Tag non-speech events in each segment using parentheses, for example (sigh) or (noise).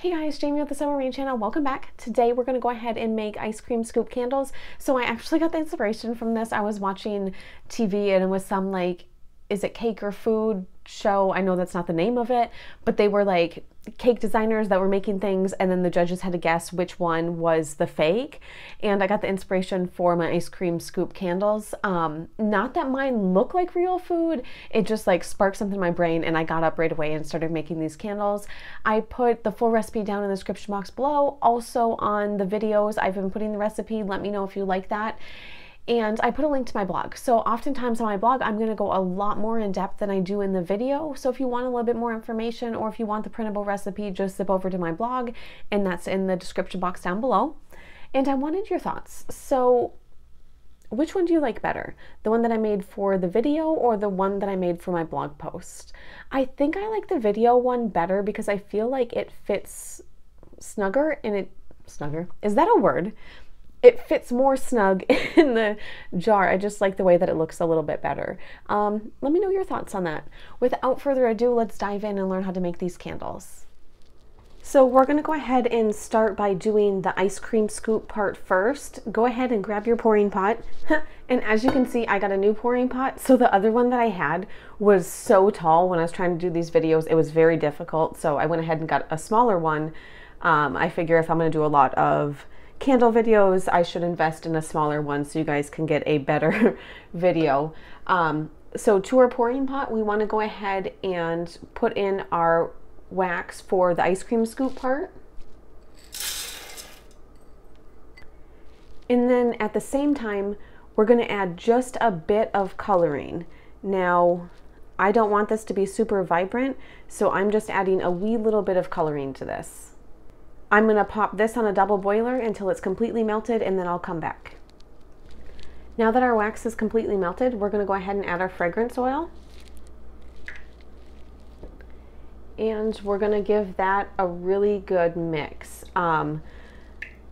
Hey guys, Jamie with the Summer Rain channel. Welcome back. Today we're going to go ahead and make ice cream scoop candles. So I actually got the inspiration from this. I was watching TV and it was some like, is it cake or food show. I know that's not the name of it, but they were like cake designers that were making things and then the judges had to guess which one was the fake. And I got the inspiration for my ice cream scoop candles. Um, not that mine look like real food, it just like sparked something in my brain and I got up right away and started making these candles. I put the full recipe down in the description box below. Also on the videos, I've been putting the recipe. Let me know if you like that and I put a link to my blog. So oftentimes on my blog, I'm going to go a lot more in depth than I do in the video. So if you want a little bit more information or if you want the printable recipe, just zip over to my blog and that's in the description box down below. And I wanted your thoughts. So which one do you like better? The one that I made for the video or the one that I made for my blog post? I think I like the video one better because I feel like it fits snugger and it snugger. Is that a word? It fits more snug (laughs) in the jar. I just like the way that it looks a little bit better. Um, let me know your thoughts on that. Without further ado, let's dive in and learn how to make these candles. So we're gonna go ahead and start by doing the ice cream scoop part first. Go ahead and grab your pouring pot. (laughs) and as you can see, I got a new pouring pot. So the other one that I had was so tall when I was trying to do these videos, it was very difficult. So I went ahead and got a smaller one. Um, I figure if I'm gonna do a lot of candle videos, I should invest in a smaller one so you guys can get a better (laughs) video. Um, so to our pouring pot, we want to go ahead and put in our wax for the ice cream scoop part. And then at the same time, we're going to add just a bit of coloring. Now, I don't want this to be super vibrant, so I'm just adding a wee little bit of coloring to this. I'm gonna pop this on a double boiler until it's completely melted and then I'll come back. Now that our wax is completely melted, we're gonna go ahead and add our fragrance oil. And we're gonna give that a really good mix. Um,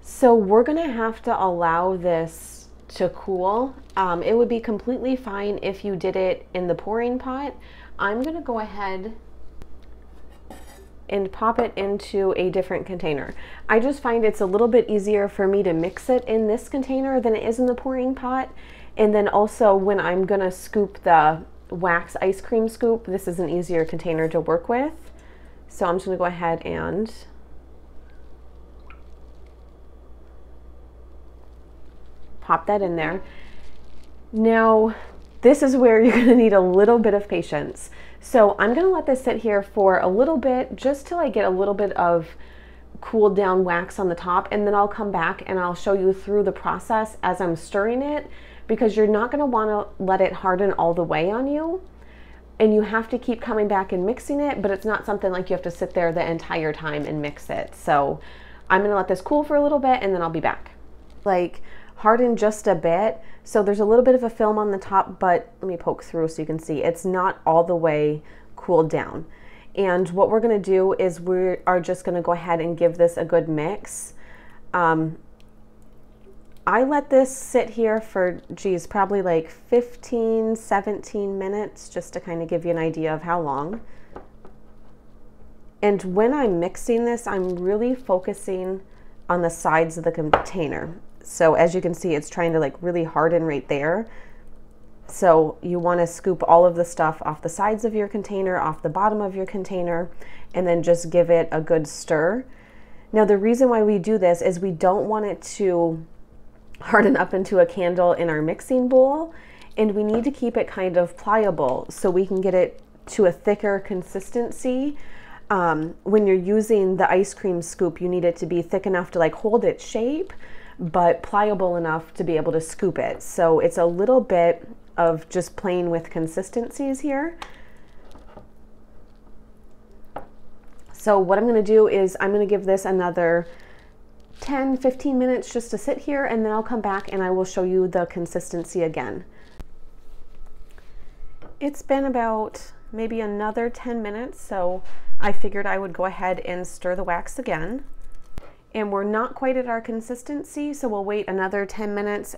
so we're gonna have to allow this to cool. Um, it would be completely fine if you did it in the pouring pot. I'm gonna go ahead and pop it into a different container. I just find it's a little bit easier for me to mix it in this container than it is in the pouring pot. And then also when I'm gonna scoop the wax ice cream scoop, this is an easier container to work with. So I'm just gonna go ahead and pop that in there. Now, this is where (laughs) you're gonna need a little bit of patience. So I'm gonna let this sit here for a little bit, just till I get a little bit of cooled down wax on the top, and then I'll come back and I'll show you through the process as I'm stirring it, because you're not gonna wanna let it harden all the way on you. And you have to keep coming back and mixing it, but it's not something like you have to sit there the entire time and mix it. So I'm gonna let this cool for a little bit and then I'll be back. Like harden just a bit. So there's a little bit of a film on the top, but let me poke through so you can see it's not all the way cooled down. And what we're gonna do is we are just gonna go ahead and give this a good mix. Um, I let this sit here for, geez, probably like 15, 17 minutes, just to kind of give you an idea of how long. And when I'm mixing this, I'm really focusing on the sides of the container. So as you can see, it's trying to like really harden right there. So you want to scoop all of the stuff off the sides of your container, off the bottom of your container, and then just give it a good stir. Now the reason why we do this is we don't want it to harden up into a candle in our mixing bowl and we need to keep it kind of pliable so we can get it to a thicker consistency um, when you're using the ice cream scoop you need it to be thick enough to like hold its shape but pliable enough to be able to scoop it. So it's a little bit of just playing with consistencies here. So what I'm gonna do is I'm gonna give this another 10, 15 minutes just to sit here and then I'll come back and I will show you the consistency again. It's been about maybe another 10 minutes, so I figured I would go ahead and stir the wax again and we're not quite at our consistency, so we'll wait another 10 minutes,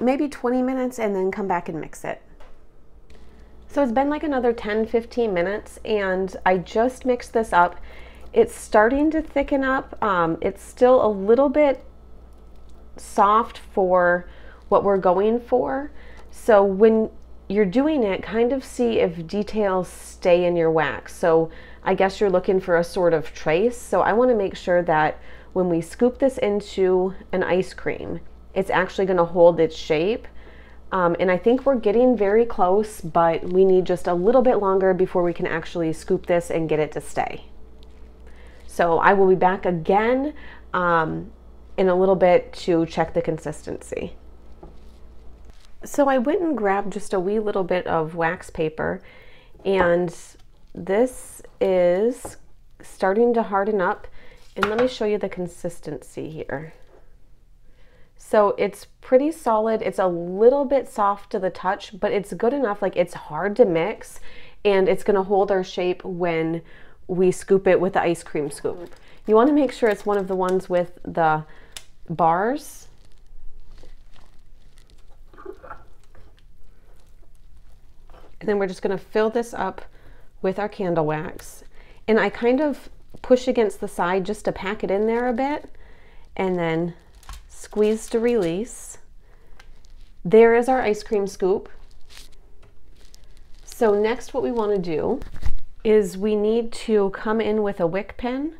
maybe 20 minutes, and then come back and mix it. So it's been like another 10, 15 minutes, and I just mixed this up, It's starting to thicken up. Um, it's still a little bit soft for what we're going for. So when you're doing it, kind of see if details stay in your wax. So I guess you're looking for a sort of trace. So I want to make sure that when we scoop this into an ice cream, it's actually going to hold its shape. Um, and I think we're getting very close, but we need just a little bit longer before we can actually scoop this and get it to stay. So I will be back again um, in a little bit to check the consistency. So I went and grabbed just a wee little bit of wax paper and this is starting to harden up and let me show you the consistency here. So it's pretty solid. It's a little bit soft to the touch, but it's good enough. Like it's hard to mix and it's gonna hold our shape when we scoop it with the ice cream scoop. You wanna make sure it's one of the ones with the bars And then we're just gonna fill this up with our candle wax. And I kind of push against the side just to pack it in there a bit and then squeeze to release. There is our ice cream scoop. So next what we wanna do is we need to come in with a wick pin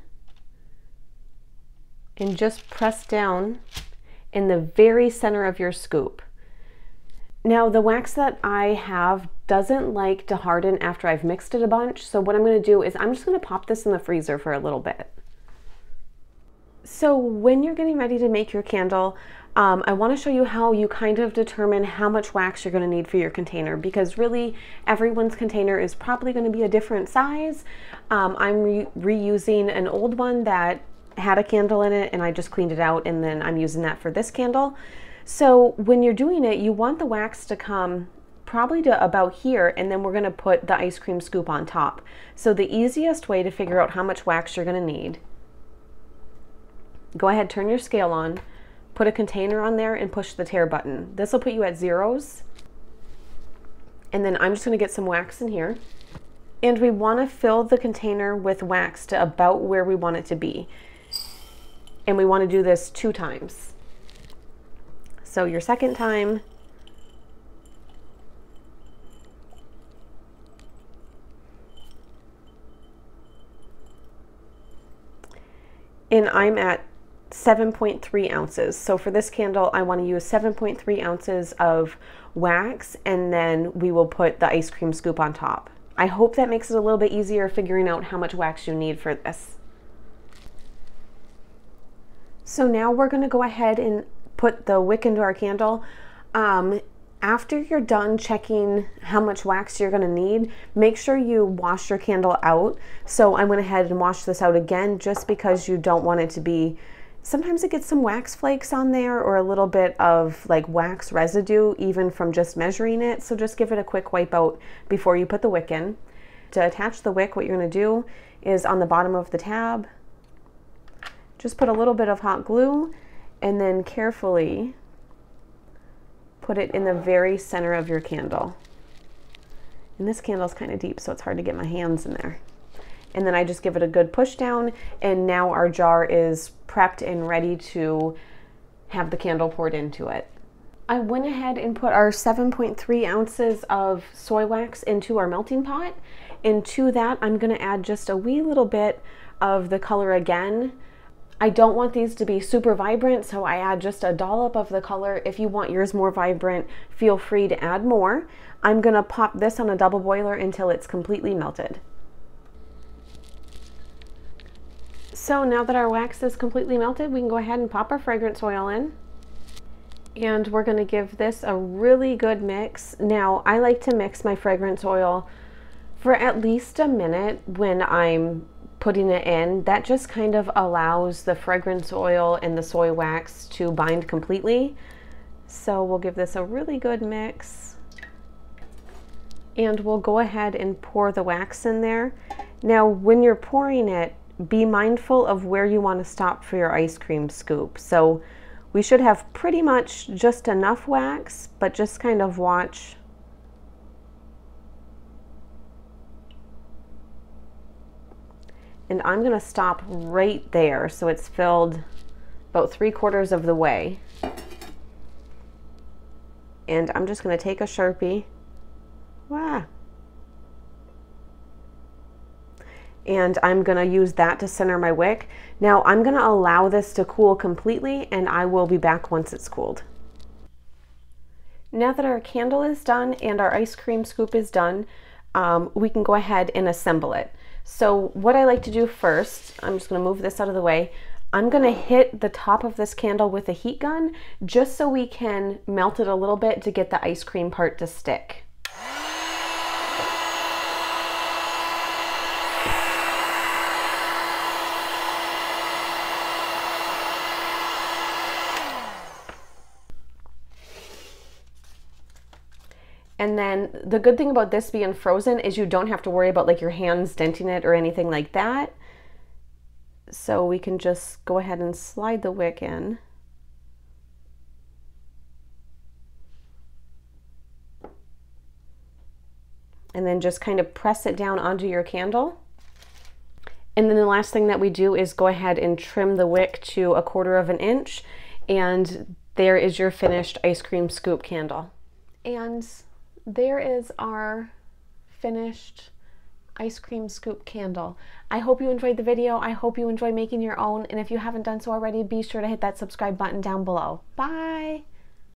and just press down in the very center of your scoop. Now the wax that I have doesn't like to harden after I've mixed it a bunch. So what I'm gonna do is I'm just gonna pop this in the freezer for a little bit. So when you're getting ready to make your candle, um, I want to show you how you kind of determine how much wax you're going to need for your container because really everyone's container is probably going to be a different size. Um, I'm re reusing an old one that had a candle in it and I just cleaned it out and then I'm using that for this candle. So when you're doing it, you want the wax to come probably to about here and then we're going to put the ice cream scoop on top. So the easiest way to figure out how much wax you're going to need, go ahead, turn your scale on, put a container on there and push the tare button. This will put you at zeros. And then I'm just going to get some wax in here. And we want to fill the container with wax to about where we want it to be. And we want to do this two times. So your second time, and I'm at 7.3 ounces. So for this candle, I want to use 7.3 ounces of wax and then we will put the ice cream scoop on top. I hope that makes it a little bit easier figuring out how much wax you need for this. So now we're going to go ahead and put the wick into our candle. Um, after you're done checking how much wax you're gonna need, make sure you wash your candle out. So I went ahead and washed this out again just because you don't want it to be, sometimes it gets some wax flakes on there or a little bit of like wax residue even from just measuring it. So just give it a quick wipe out before you put the wick in. To attach the wick, what you're gonna do is on the bottom of the tab, just put a little bit of hot glue and then carefully put it in the very center of your candle. And this candle is kind of deep, so it's hard to get my hands in there. And then I just give it a good push down, and now our jar is prepped and ready to have the candle poured into it. I went ahead and put our 7.3 ounces of soy wax into our melting pot. And to that, I'm gonna add just a wee little bit of the color again I don't want these to be super vibrant, so I add just a dollop of the color. If you want yours more vibrant, feel free to add more. I'm gonna pop this on a double boiler until it's completely melted. So now that our wax is completely melted, we can go ahead and pop our fragrance oil in. And we're gonna give this a really good mix. Now, I like to mix my fragrance oil for at least a minute when I'm putting it in, that just kind of allows the fragrance oil and the soy wax to bind completely. So we'll give this a really good mix. And we'll go ahead and pour the wax in there. Now, when you're pouring it, be mindful of where you want to stop for your ice cream scoop. So we should have pretty much just enough wax, but just kind of watch And I'm gonna stop right there so it's filled about three quarters of the way. And I'm just gonna take a Sharpie. Wow. And I'm gonna use that to center my wick. Now I'm gonna allow this to cool completely and I will be back once it's cooled. Now that our candle is done and our ice cream scoop is done, um, we can go ahead and assemble it. So what I like to do first, I'm just gonna move this out of the way, I'm gonna hit the top of this candle with a heat gun just so we can melt it a little bit to get the ice cream part to stick. And then the good thing about this being frozen is you don't have to worry about like your hands denting it or anything like that. So we can just go ahead and slide the wick in. And then just kind of press it down onto your candle. And then the last thing that we do is go ahead and trim the wick to a quarter of an inch. And there is your finished ice cream scoop candle. And there is our finished ice cream scoop candle. I hope you enjoyed the video. I hope you enjoy making your own. And if you haven't done so already, be sure to hit that subscribe button down below. Bye.